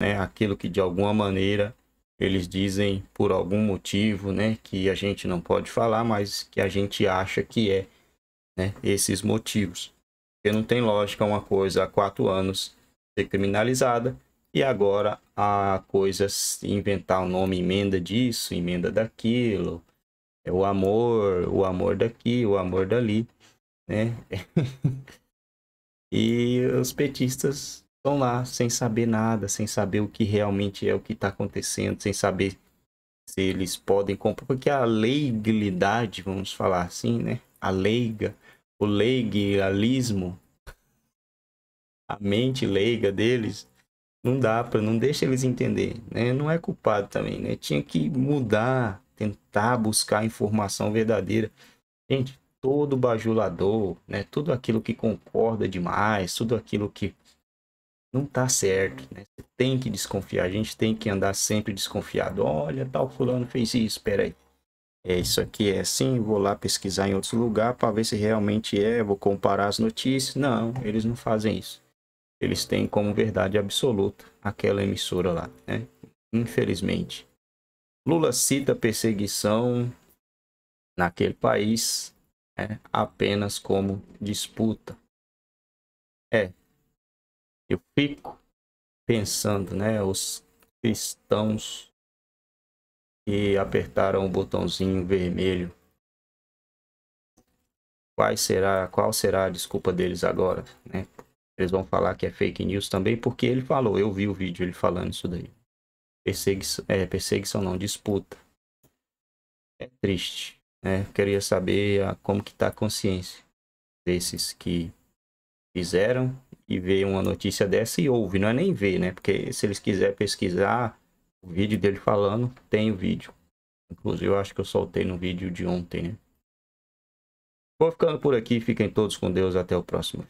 né? Aquilo que de alguma maneira eles dizem por algum motivo, né? Que a gente não pode falar, mas que a gente acha que é, né? Esses motivos. Porque não tem lógica uma coisa há quatro anos ser criminalizada e agora a coisa inventar o um nome emenda disso, emenda daquilo, é o amor, o amor daqui, o amor dali, né? e os petistas estão lá sem saber nada, sem saber o que realmente é o que está acontecendo, sem saber se eles podem comprar, porque a legalidade, vamos falar assim, né? A leiga, o leigalismo, a mente leiga deles, não dá para, não deixa eles entender, né? Não é culpado também, né? Tinha que mudar, tentar buscar informação verdadeira. Gente, todo bajulador, né? Tudo aquilo que concorda demais, tudo aquilo que não tá certo, né? Você tem que desconfiar, a gente tem que andar sempre desconfiado. Olha, tal fulano fez isso, espera aí. É isso aqui é assim, vou lá pesquisar em outros lugares para ver se realmente é, vou comparar as notícias. Não, eles não fazem isso. Eles têm como verdade absoluta aquela emissora lá, né? Infelizmente. Lula cita perseguição naquele país né, apenas como disputa. Eu fico pensando, né, os cristãos que apertaram o botãozinho vermelho. Qual será, qual será a desculpa deles agora, né? Eles vão falar que é fake news também, porque ele falou, eu vi o vídeo ele falando isso daí. Perseguição, é, perseguição não, disputa. É triste, né? Queria saber a, como que tá a consciência desses que fizeram e ver uma notícia dessa e ouve, não é nem ver, né? Porque se eles quiserem pesquisar o vídeo dele falando, tem o vídeo. Inclusive, eu acho que eu soltei no vídeo de ontem, né? Vou ficando por aqui. Fiquem todos com Deus. Até o próximo.